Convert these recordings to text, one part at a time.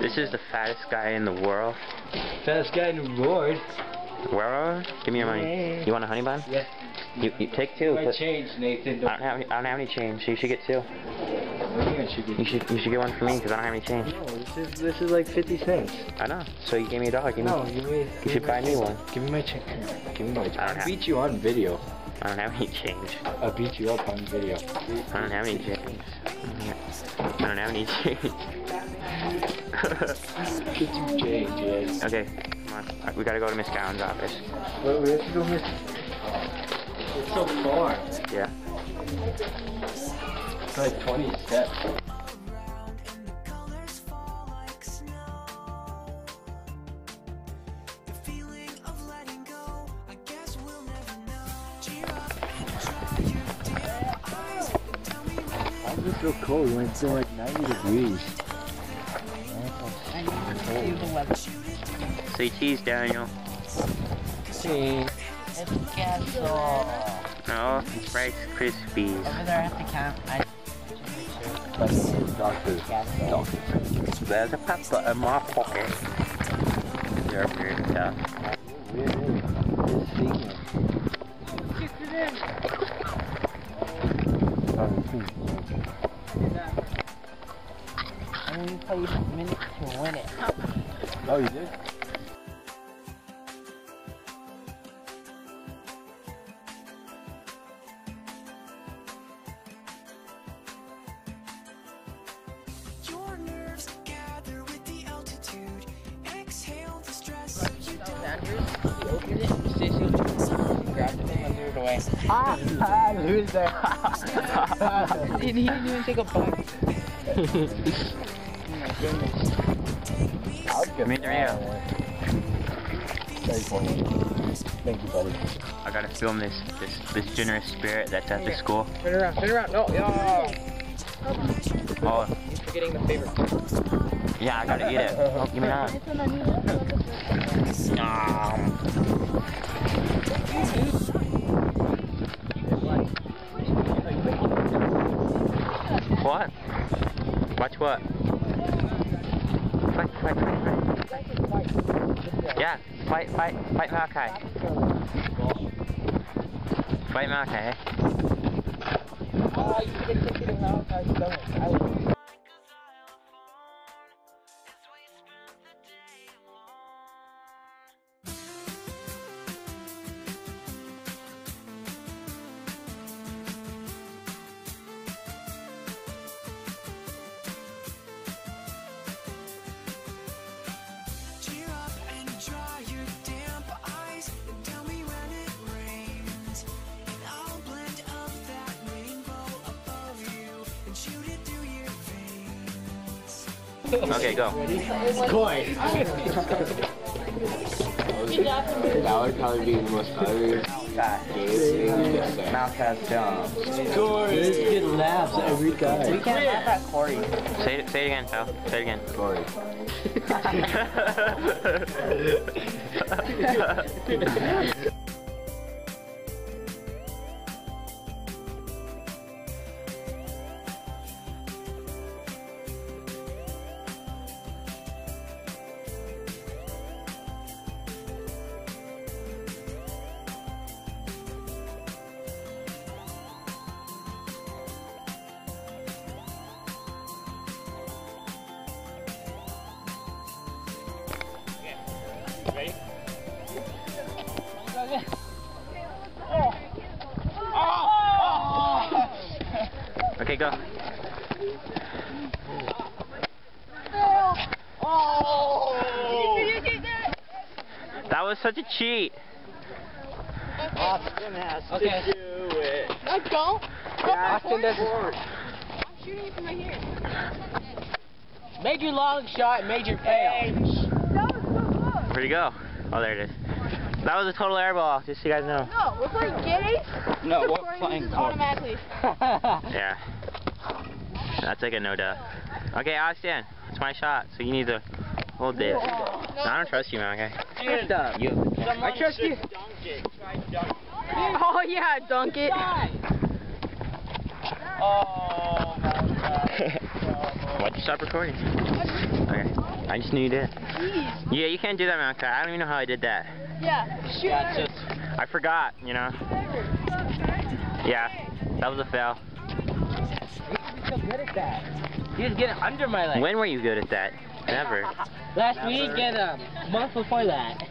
This is the fattest guy in the world. Fattest guy in the world. Where are? Give me your money. You want a honey bun? Yeah. You, you take two. My change, Nathan. I don't have any, I don't have any change, so you should get two. Don't should You should you should get one for me because I don't have any change. No, this is this is like 50 cents. I know. So you gave me a dollar. Give me. No, give me. you give should me buy me one. Give me my change. Give me my change. I don't I beat you on video. I don't have any change. I beat you up on video. I don't have any change. I don't have any change. Get some okay, come on. We gotta go to Miss Gowan's office. Wait, we have to go miss. It's so far. Yeah. It's like 20 steps. Why is it so cold when it's still like 90 degrees? Say cheese, Daniel. See. It's Castle. No, it's Rice Krispies. Over there at the camp, I Doctor. Doctor. There's a pepper in my pocket. You're weird stuff. Really? It's secret. and we played minutes to win it. Oh, you did? Your nerves gather with the altitude. Exhale the stress so you don't. He opened it, Stacy grabbed it and threw it away. Ah, who's there? he didn't even take a bite. goodness. I'll Me too. Very funny. Thank you, buddy. I gotta film this this this generous spirit that's at the school. Turn around, turn around. No, yo. Oh, He's forgetting the favorite. yeah, I gotta eat it. Oh, give me that. What? Watch what? Fight, fight, fight. Yeah, fight, fight, fight Malachi. Fight Malachi. Oh, Okay, go. Koi! that would probably be the most ugly gayest thing you could say. Malachi's dumb. This kid laughs every time. We can't laugh at Corey. Say it, say it again, pal. Say it again. Corey. Ah! Okay, go. That was such a cheat. Austin has Okay. to do it. No, don't. Austin does I'm shooting it from right here. Major long shot, major fail. That was so close. Where'd he go? Oh, there it is. That was a total airball, just so you guys know. No, we're playing games. No, This we're playing uses automatically. Yeah. That's like a no doubt. Okay, Austin, it's my shot, so you need to hold this. No, I don't trust you, man, okay? Stand up. You. I trust you. Oh yeah, dunk it. Oh, my God. Why'd you stop recording? Okay. I just knew you did. Jeez. Yeah, you can't do that, Malachi. I don't even know how I did that. Yeah. Shoot. Yeah, just. I forgot, you know. Yeah, that was a fail. so good at that. He was getting under my leg. When were you good at that? Never. Last week and a month before that.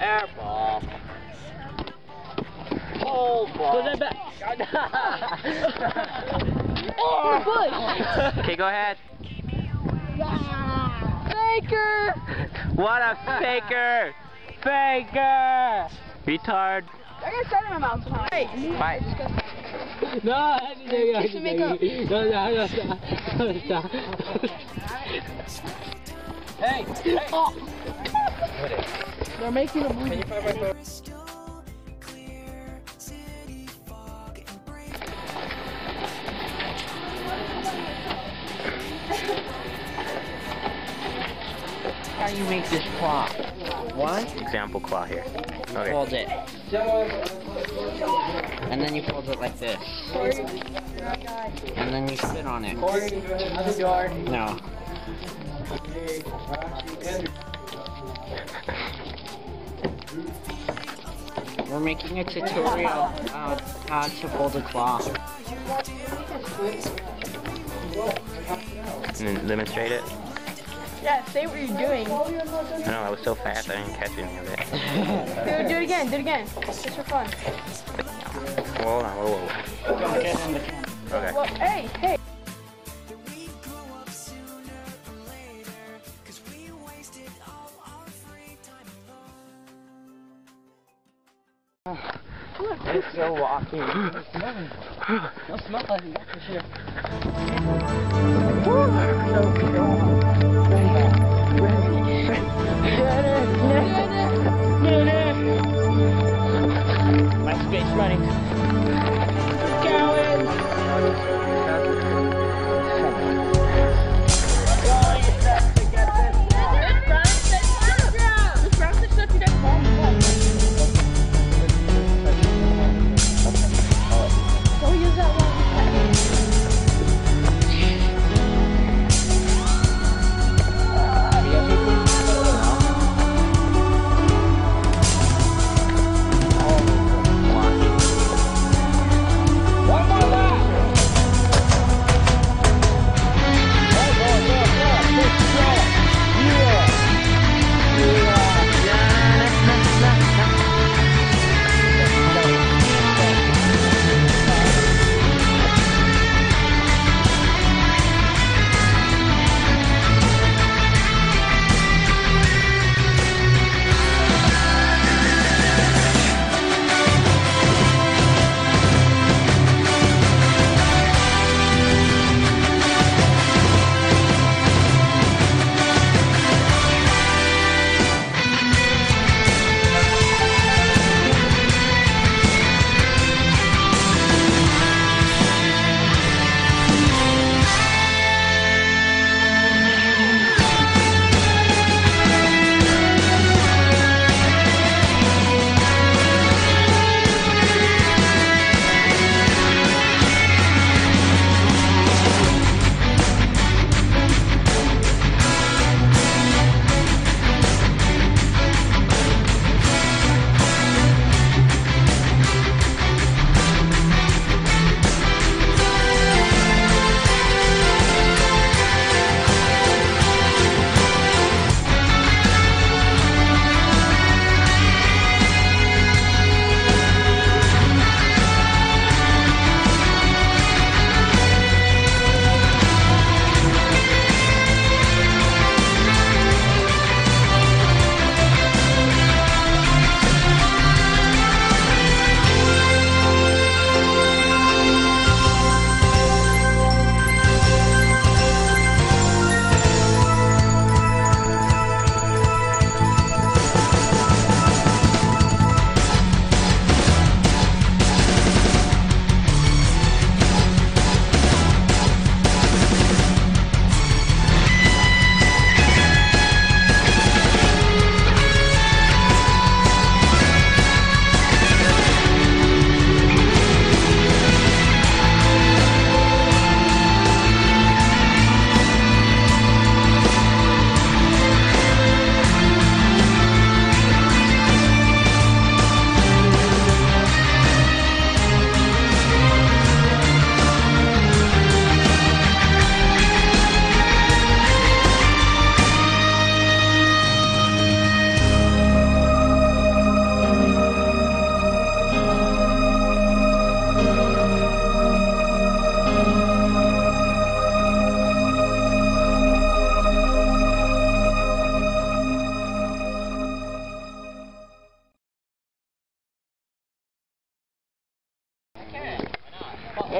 Air ball. Oh, ball. Go that back. Oh, push. Okay, go ahead. Faker. What a faker! Faker! Retard. I got started in my mouth. Hey. Fight. no, I didn't You should make up. No, no, no, stop. stop. hey, hey. Oh. They're making a movie. How do you make this claw? What? Example claw here. Okay. fold it. And then you fold it like this. And then you sit on it. No. We're making a tutorial on how to fold a claw. And then demonstrate it. Yeah, say what you're doing. No, I was so fast I didn't catch any of it. Do, do it again. Do it again. Just for fun. Hold on, whoa, whoa, whoa. Okay. Well, hey, hey. That we grow up sooner or later. Cause we wasted all our free time alone. Let's go walking. No smell like that for sure.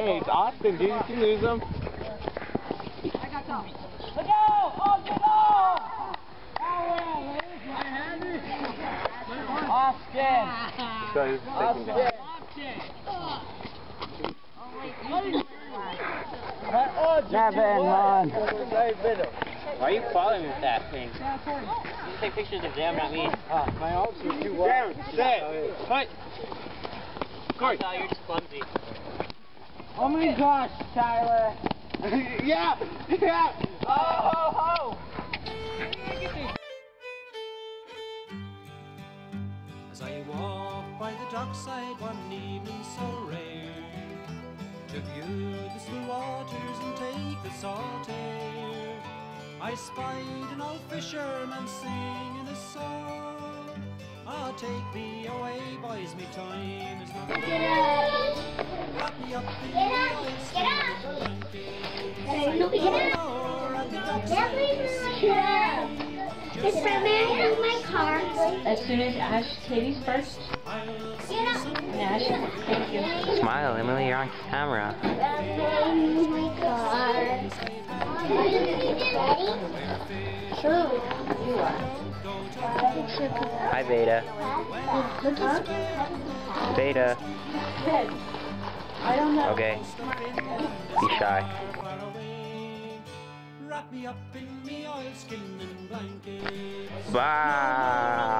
Hey, it's Austin, dude. You can lose him. Austin! Austin! Nevin, run. Why are you following with that thing? You take pictures of them, not me. My arms are too Down, set, cut. Court. No, you're just clumsy. Oh my gosh, Tyler. yeah, yeah. Oh, ho, ho. As I walk by the dockside one evening so rare To view the still waters and take the salt air I spied an old fisherman singing a song take me away, boys, me time is not Wrap me up in the ice No, get out. Get me It's for me in my car. As soon as Ash, Katie's first. Get out. And Ash, thank you. Smile, Emily, you're on camera. in my car. Ready? True. You are. Hi, Beta. Beta. I don't know. Okay. Be shy. Bye.